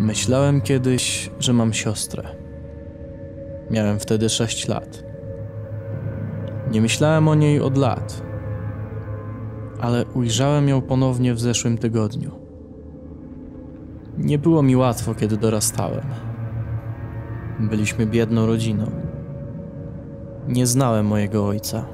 Myślałem kiedyś, że mam siostrę. Miałem wtedy 6 lat. Nie myślałem o niej od lat, ale ujrzałem ją ponownie w zeszłym tygodniu. Nie było mi łatwo, kiedy dorastałem. Byliśmy biedną rodziną. Nie znałem mojego ojca,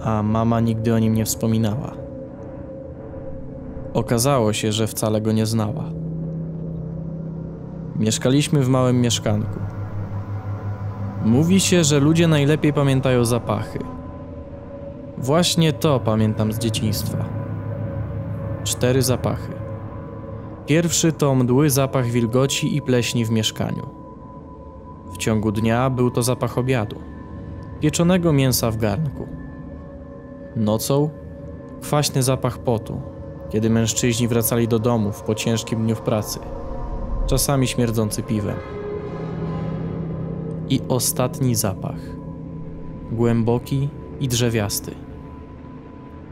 a mama nigdy o nim nie wspominała. Okazało się, że wcale go nie znała. Mieszkaliśmy w małym mieszkanku. Mówi się, że ludzie najlepiej pamiętają zapachy. Właśnie to pamiętam z dzieciństwa. Cztery zapachy. Pierwszy to mdły zapach wilgoci i pleśni w mieszkaniu. W ciągu dnia był to zapach obiadu, pieczonego mięsa w garnku. Nocą kwaśny zapach potu, kiedy mężczyźni wracali do domów po ciężkim dniu w pracy, czasami śmierdzący piwem. I ostatni zapach, głęboki i drzewiasty.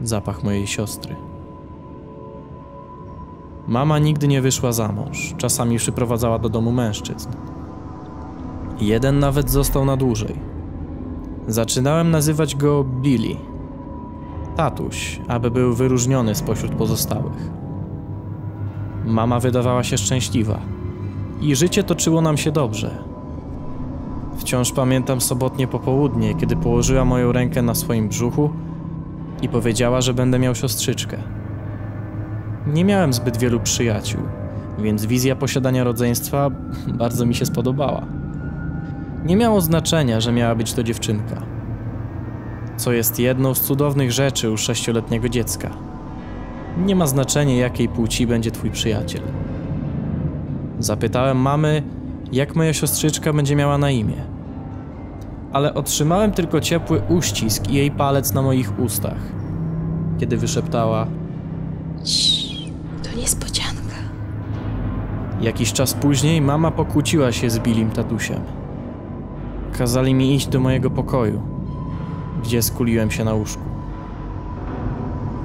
Zapach mojej siostry. Mama nigdy nie wyszła za mąż, czasami przyprowadzała do domu mężczyzn. Jeden nawet został na dłużej. Zaczynałem nazywać go Billy. Tatuś, aby był wyróżniony spośród pozostałych. Mama wydawała się szczęśliwa i życie toczyło nam się dobrze. Wciąż pamiętam sobotnie popołudnie, kiedy położyła moją rękę na swoim brzuchu i powiedziała, że będę miał siostrzyczkę. Nie miałem zbyt wielu przyjaciół, więc wizja posiadania rodzeństwa bardzo mi się spodobała. Nie miało znaczenia, że miała być to dziewczynka, co jest jedną z cudownych rzeczy u sześcioletniego dziecka. Nie ma znaczenia, jakiej płci będzie twój przyjaciel. Zapytałem mamy, jak moja siostrzyczka będzie miała na imię. Ale otrzymałem tylko ciepły uścisk i jej palec na moich ustach, kiedy wyszeptała: Cii, to niespodzianka. Jakiś czas później mama pokłóciła się z Billim tatusiem. Kazali mi iść do mojego pokoju, gdzie skuliłem się na łóżku.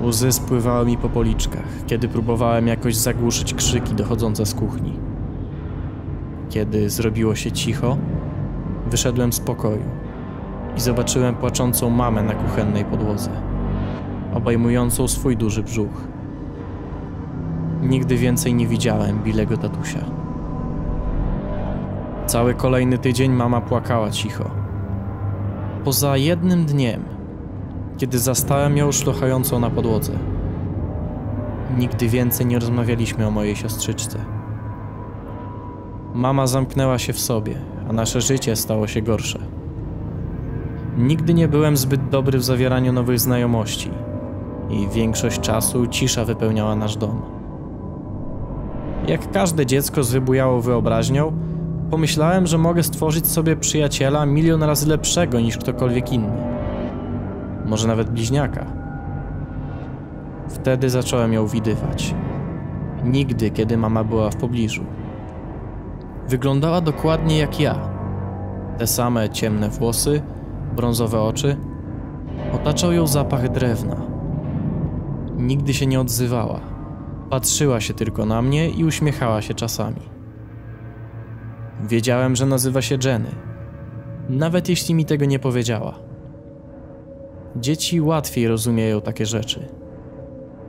Łzy spływały mi po policzkach, kiedy próbowałem jakoś zagłuszyć krzyki dochodzące z kuchni. Kiedy zrobiło się cicho, wyszedłem z pokoju i zobaczyłem płaczącą mamę na kuchennej podłodze, obejmującą swój duży brzuch. Nigdy więcej nie widziałem Bilego tatusia. Cały kolejny tydzień mama płakała cicho. Poza jednym dniem, kiedy zastałem ją szlochającą na podłodze. Nigdy więcej nie rozmawialiśmy o mojej siostrzyczce. Mama zamknęła się w sobie, a nasze życie stało się gorsze. Nigdy nie byłem zbyt dobry w zawieraniu nowych znajomości i większość czasu cisza wypełniała nasz dom. Jak każde dziecko z wybujałą wyobraźnią, pomyślałem, że mogę stworzyć sobie przyjaciela milion razy lepszego niż ktokolwiek inny. Może nawet bliźniaka. Wtedy zacząłem ją widywać. Nigdy, kiedy mama była w pobliżu. Wyglądała dokładnie jak ja. Te same ciemne włosy, brązowe oczy. Otaczał ją zapach drewna. Nigdy się nie odzywała. Patrzyła się tylko na mnie i uśmiechała się czasami. Wiedziałem, że nazywa się Jenny, nawet jeśli mi tego nie powiedziała. Dzieci łatwiej rozumieją takie rzeczy.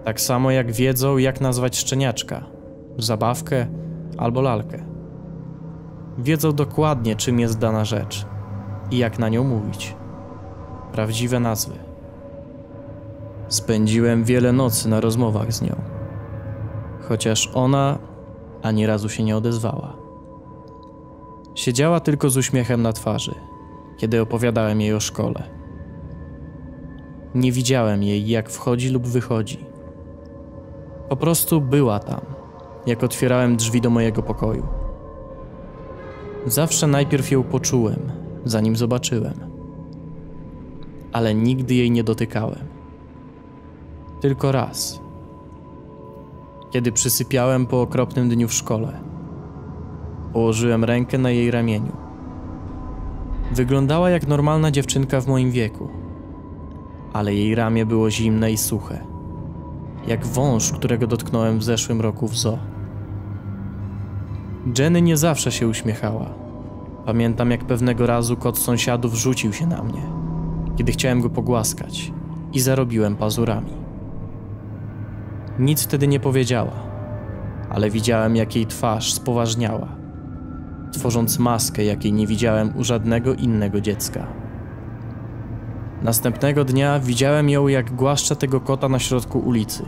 Tak samo jak wiedzą, jak nazwać szczeniaczka, zabawkę albo lalkę. Wiedzą dokładnie, czym jest dana rzecz i jak na nią mówić. Prawdziwe nazwy. Spędziłem wiele nocy na rozmowach z nią, chociaż ona ani razu się nie odezwała. Siedziała tylko z uśmiechem na twarzy, kiedy opowiadałem jej o szkole. Nie widziałem jej, jak wchodzi lub wychodzi. Po prostu była tam, jak otwierałem drzwi do mojego pokoju. Zawsze najpierw ją poczułem, zanim zobaczyłem. Ale nigdy jej nie dotykałem. Tylko raz. Kiedy przysypiałem po okropnym dniu w szkole. Położyłem rękę na jej ramieniu. Wyglądała jak normalna dziewczynka w moim wieku, ale jej ramię było zimne i suche, jak wąż, którego dotknąłem w zeszłym roku w zoo. Jenny nie zawsze się uśmiechała. Pamiętam, jak pewnego razu kot sąsiadów rzucił się na mnie, kiedy chciałem go pogłaskać i zarobiłem pazurami. Nic wtedy nie powiedziała, ale widziałem, jak jej twarz spoważniała, tworząc maskę, jakiej nie widziałem u żadnego innego dziecka. Następnego dnia widziałem ją, jak głaszcze tego kota na środku ulicy.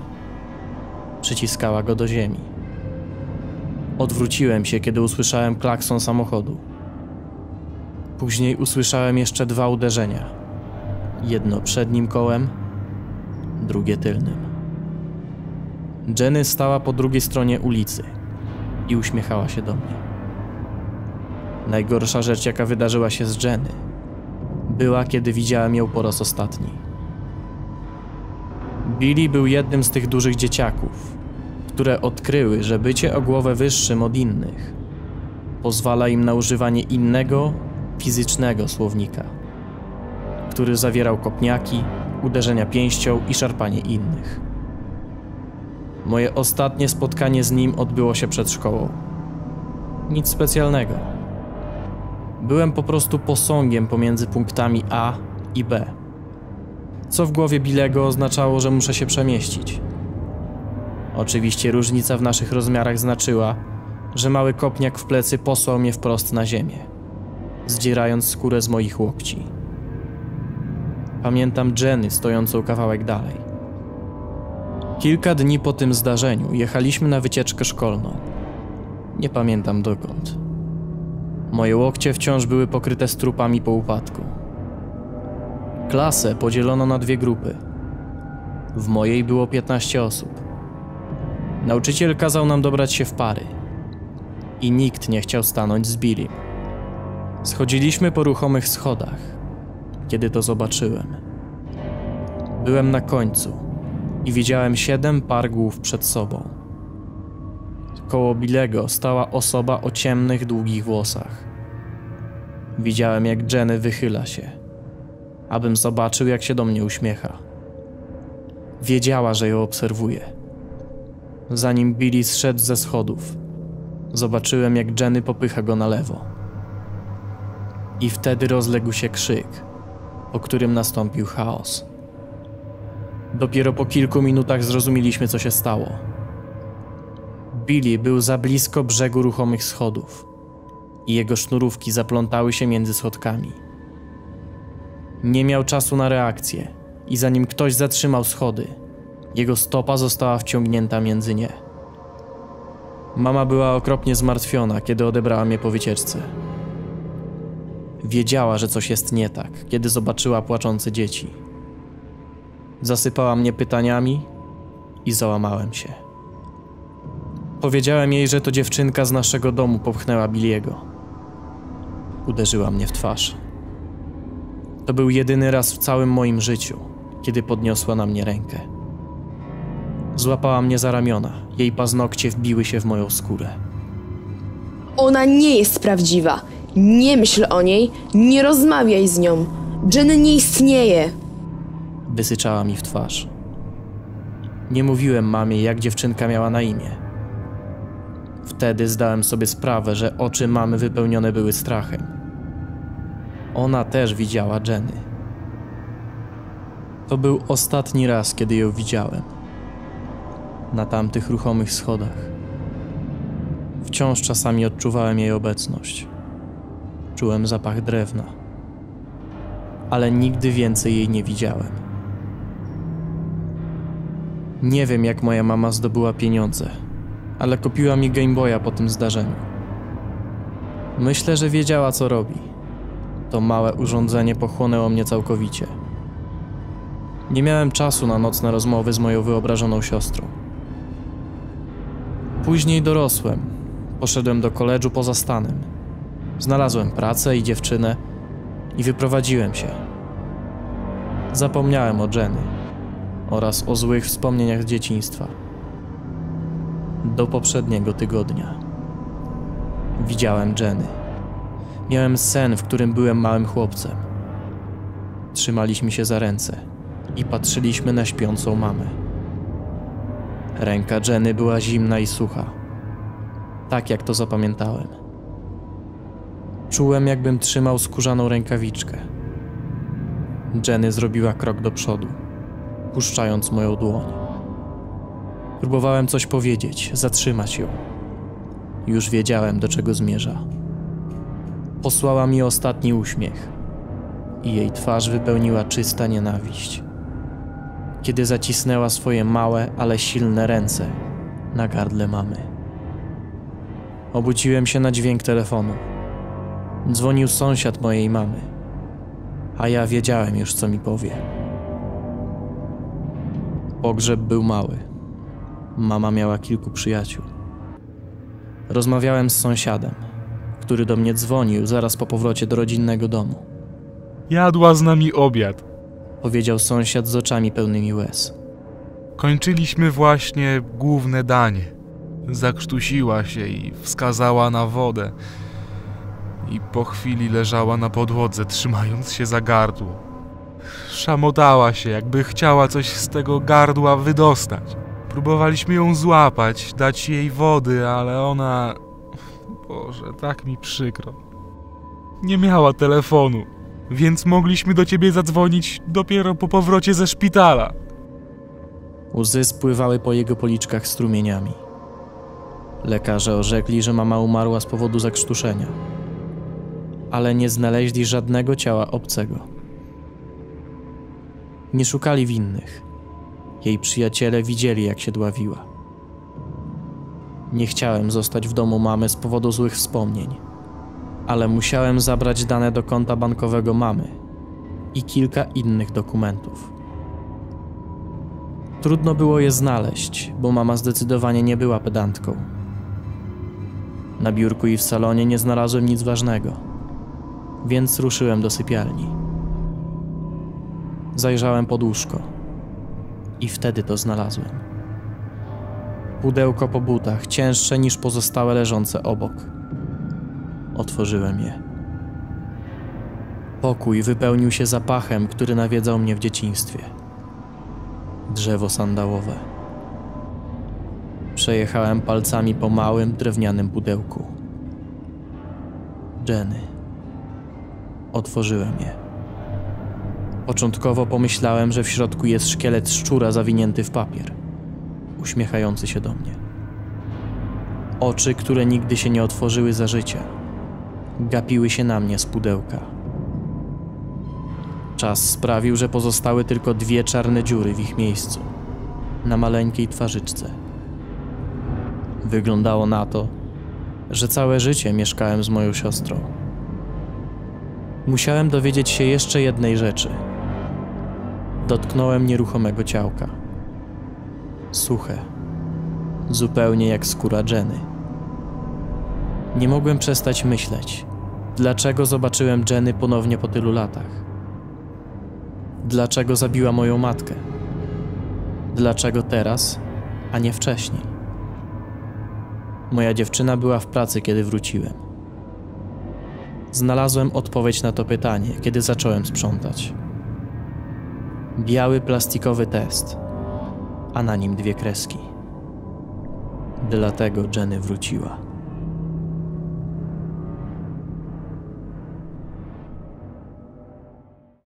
Przyciskała go do ziemi. Odwróciłem się, kiedy usłyszałem klakson samochodu. Później usłyszałem jeszcze dwa uderzenia. Jedno przednim kołem, drugie tylnym. Jenny stała po drugiej stronie ulicy i uśmiechała się do mnie. Najgorsza rzecz, jaka wydarzyła się z Jenny, była, kiedy widziałem ją po raz ostatni. Billy był jednym z tych dużych dzieciaków, które odkryły, że bycie o głowę wyższym od innych pozwala im na używanie innego, fizycznego słownika, który zawierał kopniaki, uderzenia pięścią i szarpanie innych. Moje ostatnie spotkanie z nim odbyło się przed szkołą. Nic specjalnego. Byłem po prostu posągiem pomiędzy punktami A i B. Co w głowie Bilego oznaczało, że muszę się przemieścić. Oczywiście różnica w naszych rozmiarach znaczyła, że mały kopniak w plecy posłał mnie wprost na ziemię, zdzierając skórę z moich łokci. Pamiętam Jenny stojącą kawałek dalej. Kilka dni po tym zdarzeniu jechaliśmy na wycieczkę szkolną. Nie pamiętam dokąd. Moje łokcie wciąż były pokryte strupami po upadku. Klasę podzielono na dwie grupy. W mojej było 15 osób. Nauczyciel kazał nam dobrać się w pary. I nikt nie chciał stanąć z Billim. Schodziliśmy po ruchomych schodach, kiedy to zobaczyłem. Byłem na końcu i widziałem siedem par głów przed sobą. Koło Bilego stała osoba o ciemnych, długich włosach. Widziałem, jak Jenny wychyla się, abym zobaczył, jak się do mnie uśmiecha. Wiedziała, że ją obserwuję. Zanim Billy zszedł ze schodów, zobaczyłem, jak Jenny popycha go na lewo. I wtedy rozległ się krzyk, po którym nastąpił chaos. Dopiero po kilku minutach zrozumieliśmy, co się stało. Billy był za blisko brzegu ruchomych schodów i jego sznurówki zaplątały się między schodkami. Nie miał czasu na reakcję i zanim ktoś zatrzymał schody, jego stopa została wciągnięta między nie. Mama była okropnie zmartwiona, kiedy odebrała mnie po wycieczce. Wiedziała, że coś jest nie tak, kiedy zobaczyła płaczące dzieci. Zasypała mnie pytaniami i załamałem się. Powiedziałem jej, że to dziewczynka z naszego domu popchnęła Billiego. Uderzyła mnie w twarz. To był jedyny raz w całym moim życiu, kiedy podniosła na mnie rękę. Złapała mnie za ramiona. Jej paznokcie wbiły się w moją skórę. Ona nie jest prawdziwa. Nie myśl o niej, nie rozmawiaj z nią. Jenny nie istnieje. Wysyczała mi w twarz. Nie mówiłem mamie, jak dziewczynka miała na imię. Wtedy zdałem sobie sprawę, że oczy mamy wypełnione były strachem. Ona też widziała Jenny. To był ostatni raz, kiedy ją widziałem na tamtych ruchomych schodach. Wciąż czasami odczuwałem jej obecność. Czułem zapach drewna, ale nigdy więcej jej nie widziałem. Nie wiem, jak moja mama zdobyła pieniądze, ale kupiła mi Game Boya po tym zdarzeniu. Myślę, że wiedziała, co robi. To małe urządzenie pochłonęło mnie całkowicie. Nie miałem czasu na nocne rozmowy z moją wyobrażoną siostrą. Później dorosłem. Poszedłem do koledżu poza stanem. Znalazłem pracę i dziewczynę i wyprowadziłem się. Zapomniałem o Jenny oraz o złych wspomnieniach z dzieciństwa. Do poprzedniego tygodnia. Widziałem Jenny. Miałem sen, w którym byłem małym chłopcem. Trzymaliśmy się za ręce i patrzyliśmy na śpiącą mamę. Ręka Jenny była zimna i sucha. Tak jak to zapamiętałem. Czułem, jakbym trzymał skórzaną rękawiczkę. Jenny zrobiła krok do przodu, puszczając moją dłoń. Próbowałem coś powiedzieć, zatrzymać ją. Już wiedziałem, do czego zmierza. Posłała mi ostatni uśmiech i jej twarz wypełniła czysta nienawiść. Kiedy zacisnęła swoje małe, ale silne ręce na gardle mamy. Obudziłem się na dźwięk telefonu. Dzwonił sąsiad mojej mamy, a ja wiedziałem już, co mi powie. Pogrzeb był mały. Mama miała kilku przyjaciół. Rozmawiałem z sąsiadem, który do mnie dzwonił zaraz po powrocie do rodzinnego domu. Jadła z nami obiad. Powiedział sąsiad z oczami pełnymi łez. Kończyliśmy właśnie główne danie. Zakrztusiła się i wskazała na wodę. I po chwili leżała na podłodze, trzymając się za gardło. Szamotała się, jakby chciała coś z tego gardła wydostać. Próbowaliśmy ją złapać, dać jej wody, ale ona. Boże, tak mi przykro. Nie miała telefonu, więc mogliśmy do ciebie zadzwonić dopiero po powrocie ze szpitala. Łzy spływały po jego policzkach strumieniami. Lekarze orzekli, że mama umarła z powodu zakrztuszenia, ale nie znaleźli żadnego ciała obcego. Nie szukali winnych. Jej przyjaciele widzieli, jak się dławiła. Nie chciałem zostać w domu mamy z powodu złych wspomnień, ale musiałem zabrać dane do konta bankowego mamy i kilka innych dokumentów. Trudno było je znaleźć, bo mama zdecydowanie nie była pedantką. Na biurku i w salonie nie znalazłem nic ważnego, więc ruszyłem do sypialni. Zajrzałem pod łóżko i wtedy to znalazłem. Pudełko po butach, cięższe niż pozostałe leżące obok. Otworzyłem je. Pokój wypełnił się zapachem, który nawiedzał mnie w dzieciństwie. Drzewo sandałowe. Przejechałem palcami po małym drewnianym pudełku. Jenny. Otworzyłem je. Początkowo pomyślałem, że w środku jest szkielet szczura zawinięty w papier, uśmiechający się do mnie. Oczy, które nigdy się nie otworzyły za życia, gapiły się na mnie z pudełka. Czas sprawił, że pozostały tylko dwie czarne dziury w ich miejscu, na maleńkiej twarzyczce. Wyglądało na to, że całe życie mieszkałem z moją siostrą. Musiałem dowiedzieć się jeszcze jednej rzeczy. Dotknąłem nieruchomego ciałka. Suche, zupełnie jak skóra Jenny. Nie mogłem przestać myśleć, dlaczego zobaczyłem Jenny ponownie po tylu latach. Dlaczego zabiła moją matkę? Dlaczego teraz, a nie wcześniej? Moja dziewczyna była w pracy, kiedy wróciłem. Znalazłem odpowiedź na to pytanie, kiedy zacząłem sprzątać. Biały plastikowy test, a na nim dwie kreski. Dlatego Jenny wróciła.